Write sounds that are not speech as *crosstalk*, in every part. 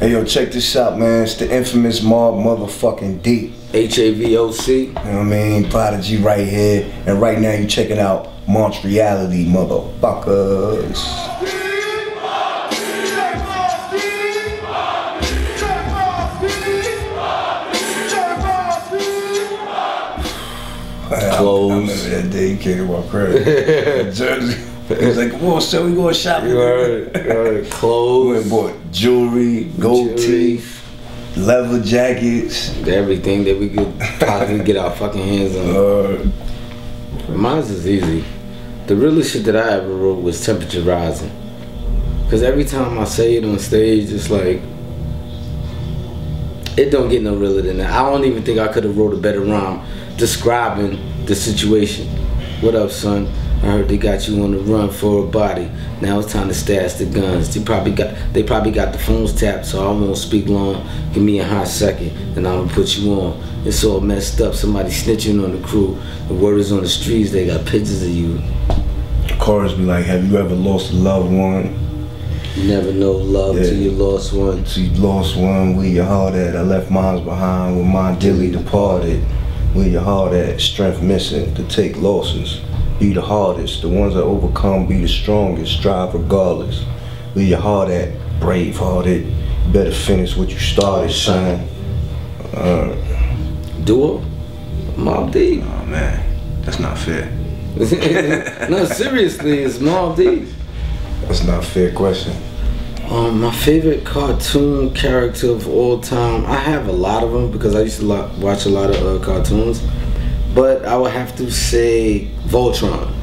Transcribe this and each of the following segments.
Hey yo, check this out, man. It's the infamous Mobb motherfucking Deep. H A V O C. You know what I mean? Prodigy right here. And right now you checking out Montreality, motherfuckers. I, I remember that day you came to my crib. Jersey. He was like, whoa, so we going shopping. You heard, you. We went Clothes, and bought jewelry, gold Jewelry. teeth, leather jackets. everything that we could possibly get our fucking hands on. Uh, Mine's is easy. The realest shit that I ever wrote was temperature rising. Cause every time I say it on stage, it's like it don't get no realer than that. I don't even think I could have wrote a better rhyme describing the situation. What up, son? I heard they got you on the run for a body. Now it's time to stash the guns. They probably got they probably got the phones tapped, so I won't speak long. Give me a hot second, and I'm gonna put you on. It's all messed up. Somebody snitching on the crew. The word is on the streets. They got pictures of you. chorus be like, have you ever lost a loved one? You never know love Yeah. till you lost one. So you lost one, where your heart at? I left mine behind when mine dearly departed. Where your heart at? Strength missing to take losses. Be the hardest, the ones that overcome, be the strongest, strive regardless. Where your heart at? Brave hearted. Better finish what you started, son. Uh, Duo, Mobb Deep. oh man, that's not fair. *laughs* no, seriously, it's Mobb Deep. That's not a fair question. Um, my favorite cartoon character of all time. I have a lot of them because I used to lo- watch a lot of uh, cartoons, but I would have to say Voltron.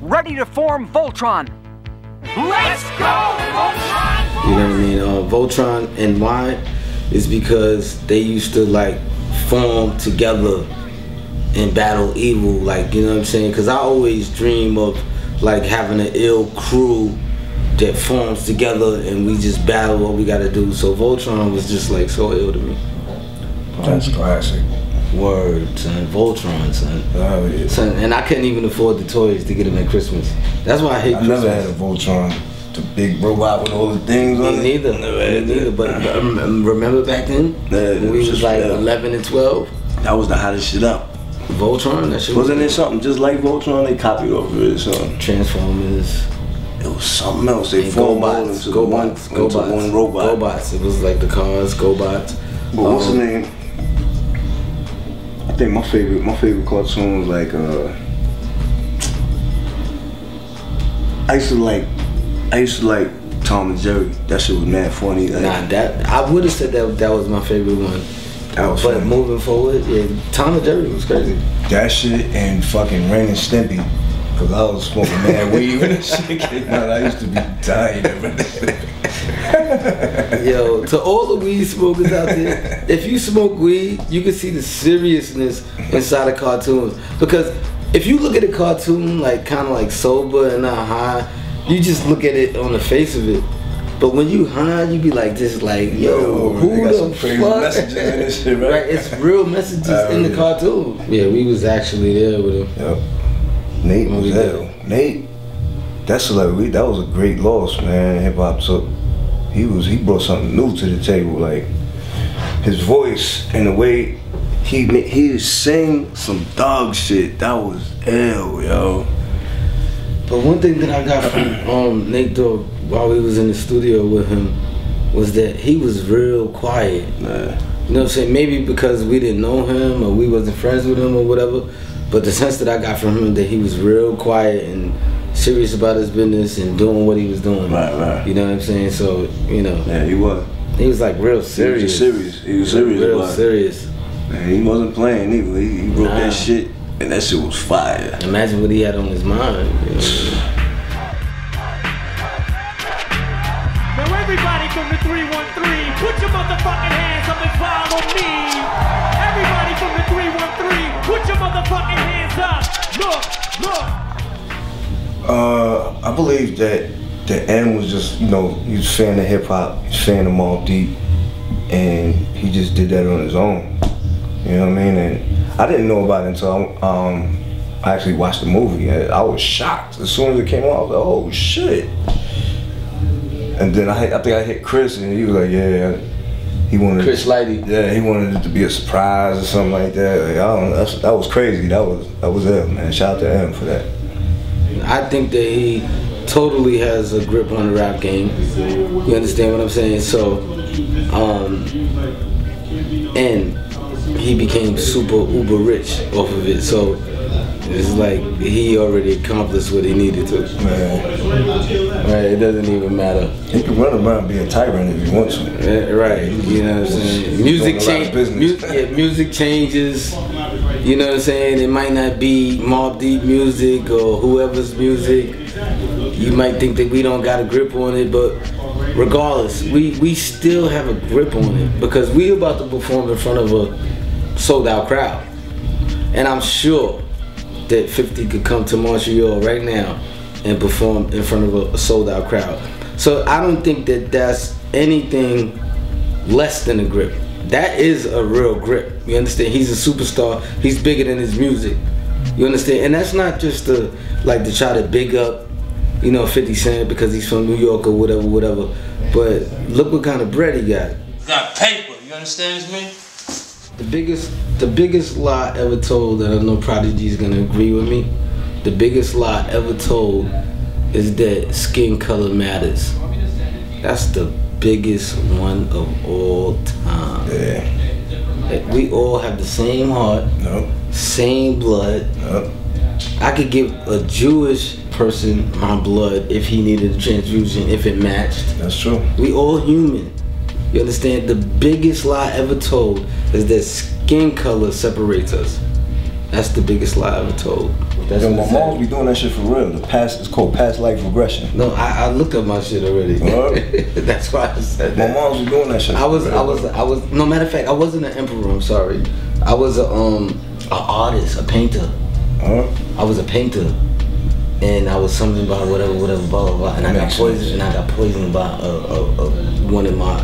Ready to form Voltron. Let's go, Voltron! You know what I mean? Uh, Voltron and why is because they used to like form together and battle evil. Like you know what I'm saying? Because I always dream of like having an ill crew that forms together and we just battle what we gotta do. So Voltron was just like so ill to me. That's classic. Word, and Voltron, son. Oh, yeah. Son, and I couldn't even afford the toys to get them at Christmas. That's why I hate I Christmas. never had a Voltron. The big robot with all the things on it. neither. Never had Me neither. But um, um, remember back then Yeah, when we was like yeah. 11 and 12. That was the hottest shit up. Voltron, that shit was Wasn't it something just like Voltron? They copied off of it. So Transformers, it was something else. They formed GoBots, into one, GoBots, into GoBots, one robot. GoBots. It was like the cars, GoBots. But what's Um, the name? I think my favorite, my favorite cartoon was like. uh I used to like, I used to like Tom and Jerry. That shit was mad funny. Like, Nah, that I would have said that that was my favorite one. that was But funny. moving forward, yeah, Tom and Jerry was crazy. That shit and fucking Ren and Stimpy. Cause I was smoking mad weed when that *laughs* shit came out. I used to be dying every day. Yo, to all the weed smokers out there, if you smoke weed, you can see the seriousness inside of cartoons. Because if you look at a cartoon like kind of like sober and not high, you just look at it on the face of it. But when you high, you be like just like, yo, Yo, who got the some crazy fuck? messages in this shit, right? It's real messages Oh, in the yeah. cartoon. Yeah, we was actually there with him. Yep. Nate When was hell. Nate, that celebrity, that was a great loss, man. Hip hop took. He was he brought something new to the table, like his voice and the way he he sing some dog shit. That was ill, yo. But one thing that I got from um, Nate Dogg while we was in the studio with him was that he was real quiet. Nah. You know what I'm saying? Maybe because we didn't know him or we wasn't friends with him or whatever. But the sense that I got from him that he was real quiet and serious about his business and doing what he was doing. Right, right. You know what I'm saying? So, you know, Yeah, he was. he was like real He was serious. serious. He was serious Real about serious. Man, he wasn't playing either. He, he wrote Nah. that shit, and that shit was fire. Imagine what he had on his mind. You know? Now everybody from the 313, put your motherfucking hands up and follow me. Put your motherfucking hands up. Look, look. Uh, I believe that the end was just, you know, he was fan of hip hop, fan of Mobb Deep, and he just did that on his own. You know what I mean? And I didn't know about it until um, I actually watched the movie. I, I was shocked as soon as it came out. I was like, oh shit. And then I, I think I hit Chris, and he was like, "Yeah." He wanted Chris Lighty. Yeah, he wanted it to be a surprise or something like that. Like, I don't. That's, that was crazy. That was that was him, man. Shout out to him for that. I think that he totally has a grip on the rap game. You understand what I'm saying? So, um, and he became super uber rich off of it. So it's like he already accomplished what he needed to. Man, Right? It doesn't even matter. he can run around be a tyrant if he wants to. Uh, Right, you know what I'm saying. Music Doing a lot of change, business. mu- yeah, music changes. You know what I'm saying. It might not be Mobb Deep music or whoever's music. You might think that we don't got a grip on it, but regardless, we we still have a grip on it because we about to perform in front of a sold out crowd, and I'm sure that 50 could come to Montreal right now and perform in front of a, a sold out crowd. So I don't think that that's anything less than a grip. That is a real grip. You understand? He's a superstar. He's bigger than his music. You understand? And that's not just to like to try to big up, you know, 50 Cent because he's from New York or whatever, whatever. But look what kind of bread he got. Got paper, you understand me? The biggest, the biggest lie ever told, and I know Prodigy's gonna agree with me. The biggest lie ever told is that skin color matters. That's the biggest one of all time. Yeah. We all have the same heart, No. same blood. No. I could give a Jewish person my blood if he needed a transfusion, if it matched. That's true. We all human. You understand? The biggest lie ever told is that skin color separates us. That's the biggest lie ever told. That's Yo, my it mom said. be doing that shit for real. The past is called past life regression. No, I, I looked up my shit already. *laughs* That's why I said My that. mom's be doing that shit. I was, for I real. was, I was. No matter of fact, I wasn't an emperor. I'm sorry. I was a um, a artist, a painter. Huh? I was a painter, and I was something about whatever, whatever, blah blah blah, and I got sense. poisoned, and I got poisoned by a, a, a one of my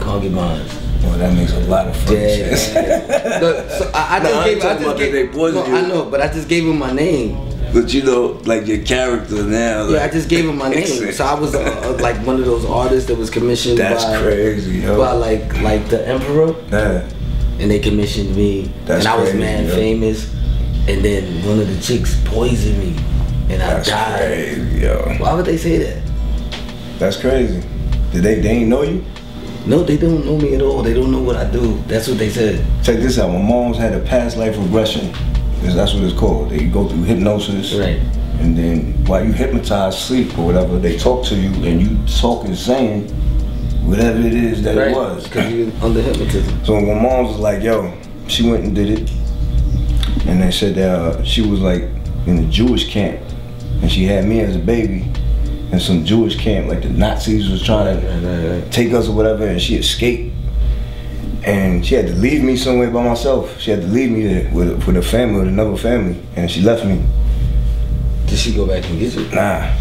concubines. Well, that makes a lot of fucking sense. Yeah. *laughs* Look, so I, I No, just I gave, I talking just gave, that they poisoned no, I know, but I just gave him my name. But you know, like your character now. Yeah, I just gave him my *laughs* name. So I was uh, *laughs* uh, like one of those artists that was commissioned That's by, crazy, yo. by like like the emperor, Yeah. and they commissioned me, That's and I was crazy, mad yo. famous, and then one of the chicks poisoned me, and I That's died. crazy, yo. Why would they say that? That's crazy. Did they? They ain't know you? No, they don't know me at all. They don't know what I do. That's what they said. Check this out. My mom's had a past life regression. That's what it's called. They go through hypnosis. Right. And then while you hypnotize sleep or whatever, they talk to you and you talk and saying whatever it is that it was. Because you under hypnotism. So my mom was like, yo, she went and did it. And they said that uh, she was like in the Jewish camp. And she had me as a baby in some Jewish camp. Like the Nazis was trying to take us or whatever. And she escaped. And she had to leave me somewhere by myself. She had to leave me there with, with a family, with another family. And she left me. Did she go back and get you? Nah.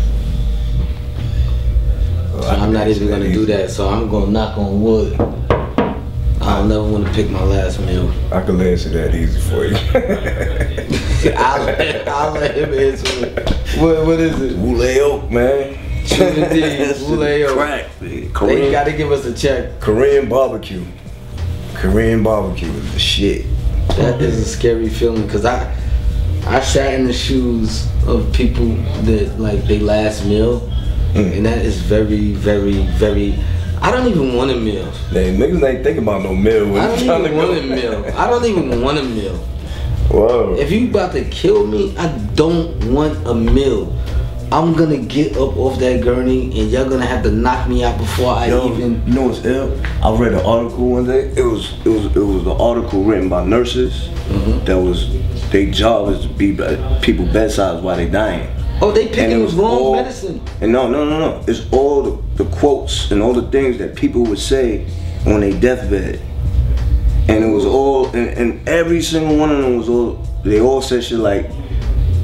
So I'm not even gonna do that. So I'm gonna knock on wood. I don't never want to pick my last meal. I could answer that easy for you. *laughs* I'll, let- I'll let him answer it. What, what is it? Wule Oak, man. Indeed, Boulay Oak. Crack, man. They gotta give us a check. Korean barbecue. Korean barbecue is the shit. That is a scary feeling because I I sat in the shoes of people that like they last meal, Mm. and that is very, very, very. I don't even want a meal. They niggas ain't thinking about no meal when I don't they trying to even go. want a meal. I don't even want a meal. Whoa. If you about to kill me, I don't want a meal. I'm gonna get up off that gurney and y'all gonna have to knock me out before I Yo, even. you know what's ill? I read an article one day. It was it was it was an article written by nurses Mm-hmm. that was their job is to be at people bedsides while they dying. Oh, they And it was wrong all- medicine. And no, no, no, no. It's all the, the quotes and all the things that people would say on their deathbed. And it was all, and, and every single one of them was all, they all said shit like,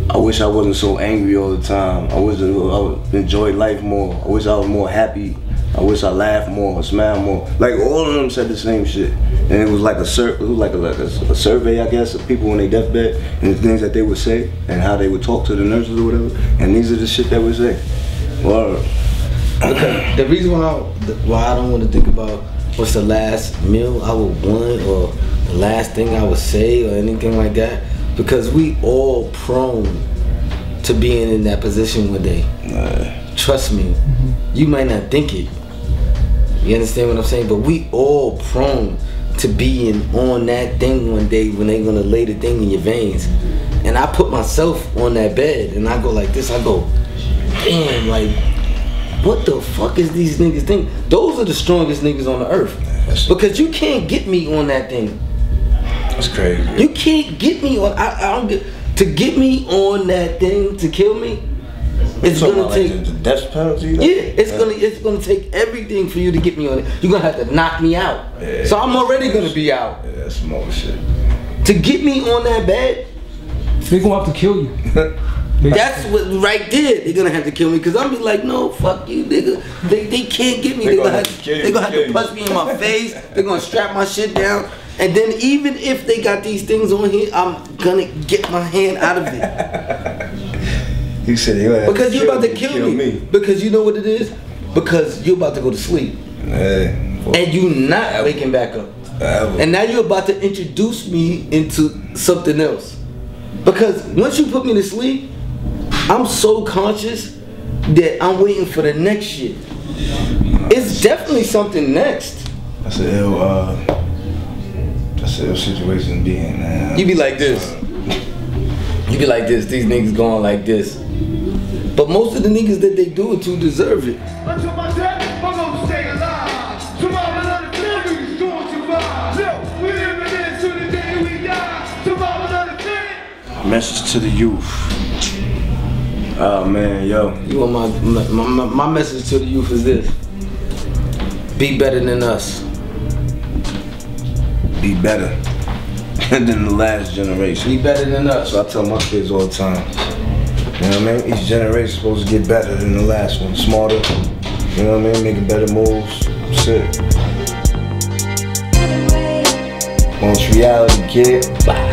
I wish I wasn't so angry all the time. I wish I would enjoy life more. I wish I was more happy. I wish I laughed more, or smiled more. Like all of them said the same shit, and it was like a sur- it was like a, like a, a survey, I guess, of people on their deathbed and the things that they would say and how they would talk to the nurses or whatever. And these are the shit that we say. Well, Because *coughs* the reason why I, why I don't want to think about what's the last meal I would want or the last thing I would say or anything like that, because we all prone to being in that position one day. Trust me, you might not think it. You understand what I'm saying? But we all prone to being on that thing one day when they gonna lay the thing in your veins. And I put myself on that bed and I go like this, I go, damn, like, what the fuck is these niggas think? Those are the strongest niggas on the earth. Because you can't get me on that thing. That's crazy. You can't get me on I, I don't get to get me on that thing to kill me, it's gonna about, take like, the, the death penalty. yeah, it's gonna it's gonna take everything for you to get me on it. You're gonna have to knock me out. Yeah. so I'm already gonna be out. Yeah, that's more shit. To get me on that bed, They gonna have to kill you. *laughs* that's what right there. They're gonna have to kill me because I'm be like, no, fuck you, nigga. They, they can't get me. They They're gonna gonna, have have, to they gonna have to punch me in my *laughs* face. They're gonna strap my shit down. And then even if they got these things on here, I'm gonna get my hand out of it. *laughs* He said he gonna Because you're about to kill kill, me. Because you know what it is? Because you're about to go to sleep. Yeah. And you not waking back up. And now you're about to introduce me into something else. Because once you put me to sleep, I'm so conscious that I'm waiting for the next shit. It's definitely something next. That's a ill, uh, that's a ill situation to be in, man. You be like this. You be like this. These niggas going like this. But most of the niggas that they do it to deserve it. Until my death, I'm gonna stay alive. Tomorrow, another day, we going to survive. Yo, we living in to the day we die. Tomorrow, another day. Message to the youth. Oh man, yo. You want my, my my my message to the youth is this: Be better than us. Be better *laughs* than the last generation. Be better than us. So I tell my kids all the time. You know what I mean? Each generation supposed to get better than the last one. Smarter. You know what I mean? Making better moves. That's it. Montreality, kid. Bye.